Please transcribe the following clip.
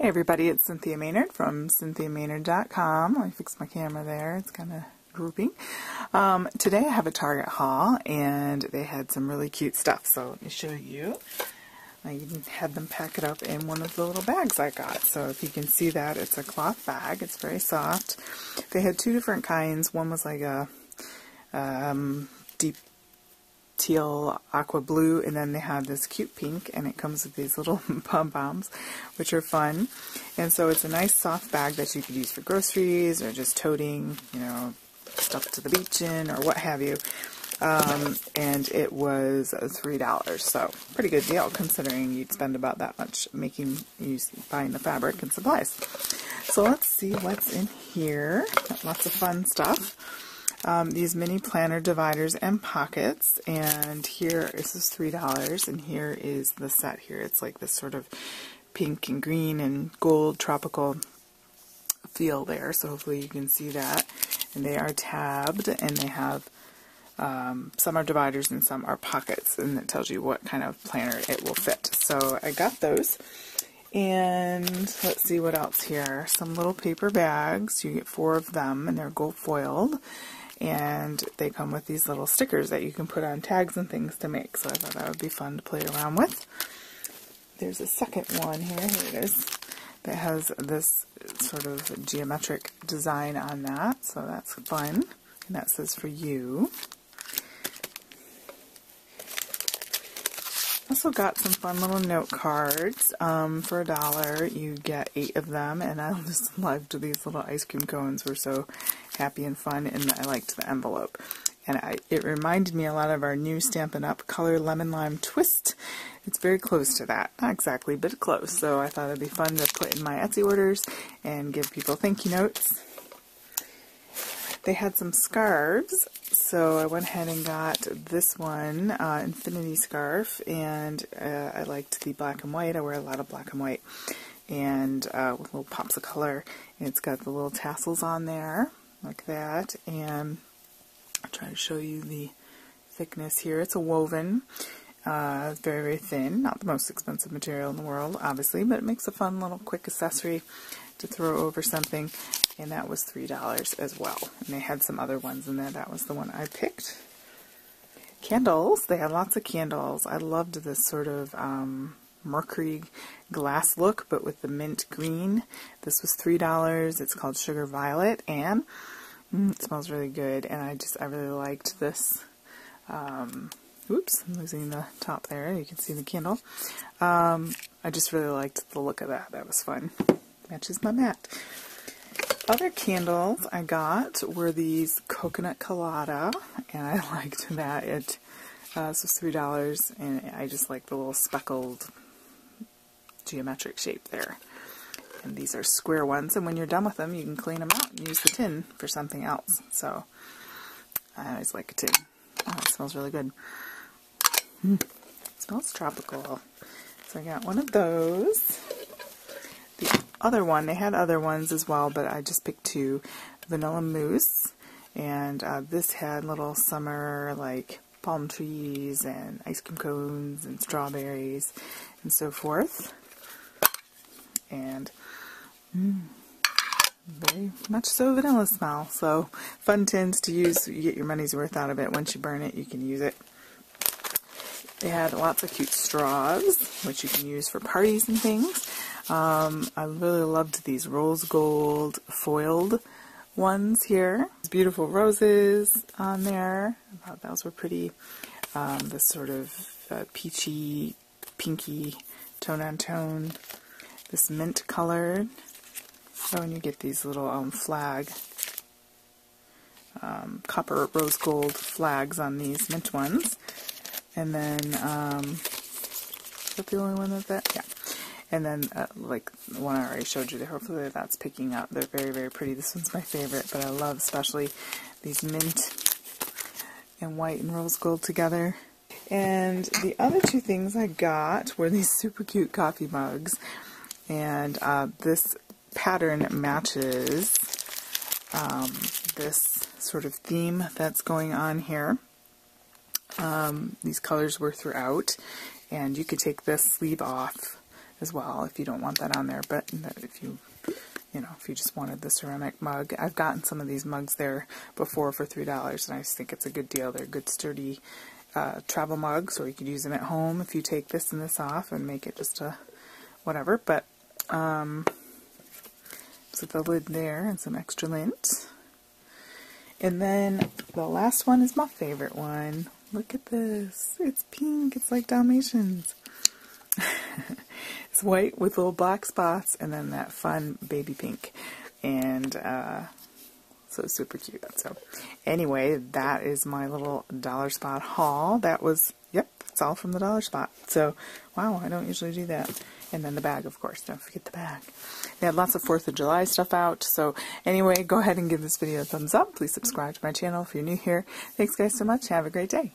Hey everybody, it's Cynthia Maynard from cynthiamaynard.com. Let me fix my camera there. It's kind of drooping. Um, today I have a Target haul and they had some really cute stuff. So let me show you. I even had them pack it up in one of the little bags I got. So if you can see that, it's a cloth bag. It's very soft. They had two different kinds. One was like a um, deep teal aqua blue and then they have this cute pink and it comes with these little pom-poms which are fun. And so it's a nice soft bag that you could use for groceries or just toting you know stuff to the beach in or what have you. Um, and it was three dollars so pretty good deal considering you'd spend about that much making use buying the fabric and supplies. So let's see what's in here. Lots of fun stuff um, these mini planner dividers and pockets and here this is three dollars and here is the set here. It's like this sort of pink and green and gold tropical feel there so hopefully you can see that. And they are tabbed and they have um, some are dividers and some are pockets and it tells you what kind of planner it will fit. So I got those and let's see what else here. Some little paper bags. You get four of them and they're gold foiled and they come with these little stickers that you can put on tags and things to make. So I thought that would be fun to play around with. There's a second one here, here it is, that has this sort of geometric design on that, so that's fun. And that says for you. Also got some fun little note cards. Um, for a dollar, you get eight of them, and I just loved these little ice cream cones. were so happy and fun, and I liked the envelope. And I, it reminded me a lot of our new Stampin' Up! Color Lemon Lime Twist. It's very close to that. Not exactly, but close. So I thought it'd be fun to put in my Etsy orders and give people thank you notes. They had some scarves, so I went ahead and got this one, uh, Infinity Scarf, and uh, I liked the black and white. I wear a lot of black and white, and uh, with little pops of color. And it's got the little tassels on there, like that, and I'll try to show you the thickness here. It's a woven, uh, very, very thin, not the most expensive material in the world, obviously, but it makes a fun little quick accessory to throw over something, and that was $3 as well. And they had some other ones in there. That was the one I picked. Candles. They had lots of candles. I loved this sort of um, mercury glass look, but with the mint green. This was $3. It's called Sugar Violet, and mm, it smells really good. And I just, I really liked this. Um, oops, I'm losing the top there. You can see the candle. Um, I just really liked the look of that. That was fun matches my mat. Other candles I got were these coconut colada, and I liked that. It uh, three dollars, and I just like the little speckled geometric shape there. And these are square ones, and when you're done with them, you can clean them out and use the tin for something else. So I always like a tin. Oh, it smells really good. Mm, smells tropical. So I got one of those The other one. They had other ones as well, but I just picked two. Vanilla Mousse, and uh, this had little summer, like, palm trees and ice cream cones and strawberries and so forth. And mm, very much so vanilla smell. So fun tins to use. You get your money's worth out of it. Once you burn it, you can use it. They had lots of cute straws, which you can use for parties and things. Um, I really loved these rose gold foiled ones here. Beautiful roses on there. I thought those were pretty. Um, this sort of uh, peachy, pinky tone on tone. This mint colored. Oh, and you get these little um, flag, um, copper rose gold flags on these mint ones. And then, um, is that the only one of that? Yeah. And then, uh, like the one I already showed you hopefully that's picking up. They're very, very pretty. This one's my favorite, but I love especially these mint and white and rose gold together. And the other two things I got were these super cute coffee mugs. And uh, this pattern matches um, this sort of theme that's going on here. Um, these colors were throughout, and you could take this sleeve off as well if you don't want that on there. But if you you know, if you just wanted the ceramic mug. I've gotten some of these mugs there before for $3, and I just think it's a good deal. They're good, sturdy uh, travel mugs, or you could use them at home if you take this and this off and make it just a whatever. But, um, so the lid there and some extra lint. And then the last one is my favorite one. Look at this. It's pink. It's like Dalmatians. it's white with little black spots and then that fun baby pink. And uh, so super cute. So anyway, that is my little Dollar Spot haul. That was, yep, it's all from the Dollar Spot. So, wow, I don't usually do that. And then the bag, of course. Don't forget the bag. They had lots of 4th of July stuff out. So anyway, go ahead and give this video a thumbs up. Please subscribe to my channel if you're new here. Thanks guys so much. Have a great day.